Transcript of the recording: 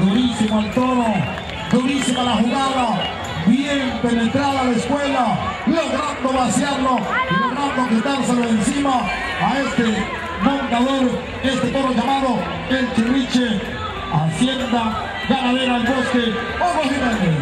Durísimo el toro, durísima la jugada, bien penetrada la escuela, logrando vaciarlo y logrando quitárselo encima a este montador, este toro llamado el Chirriche, Hacienda Ganadera al Bosque, Hugo Jiménez.